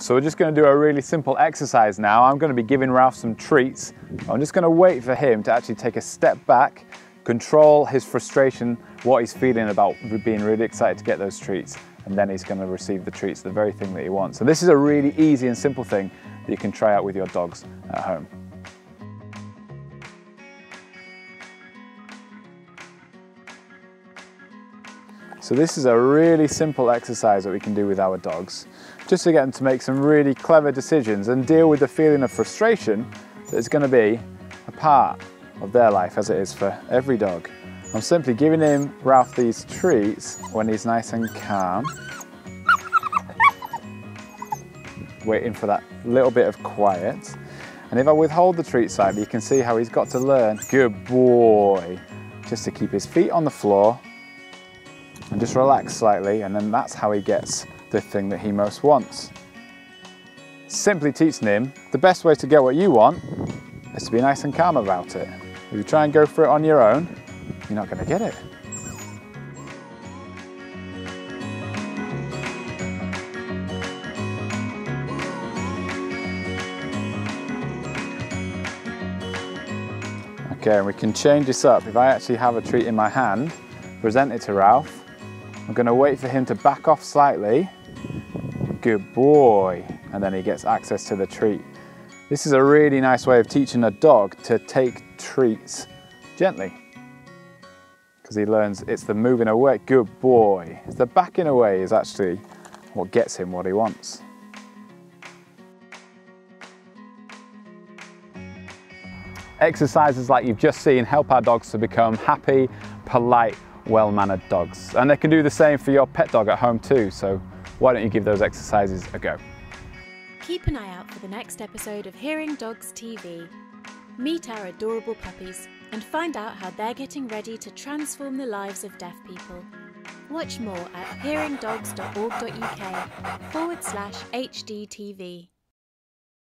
So we're just going to do a really simple exercise now. I'm going to be giving Ralph some treats. I'm just going to wait for him to actually take a step back, control his frustration, what he's feeling about being really excited to get those treats, and then he's going to receive the treats, the very thing that he wants. So this is a really easy and simple thing that you can try out with your dogs at home. So this is a really simple exercise that we can do with our dogs, just to get them to make some really clever decisions and deal with the feeling of frustration that's going to be a part of their life as it is for every dog. I'm simply giving him, Ralph, these treats when he's nice and calm. Waiting for that little bit of quiet. And if I withhold the treat slightly, you can see how he's got to learn, good boy, just to keep his feet on the floor and just relax slightly and then that's how he gets the thing that he most wants. Simply teaching him the best way to get what you want is to be nice and calm about it. If you try and go for it on your own, you're not going to get it. Okay, and we can change this up. If I actually have a treat in my hand, present it to Ralph, I'm to wait for him to back off slightly. Good boy. And then he gets access to the treat. This is a really nice way of teaching a dog to take treats gently. Because he learns it's the moving away. Good boy. It's the backing away is actually what gets him what he wants. Exercises like you've just seen help our dogs to become happy, polite, well-mannered dogs. And they can do the same for your pet dog at home too, so why don't you give those exercises a go? Keep an eye out for the next episode of Hearing Dogs TV. Meet our adorable puppies and find out how they're getting ready to transform the lives of deaf people. Watch more at hearingdogs.org.uk forward slash HDTV.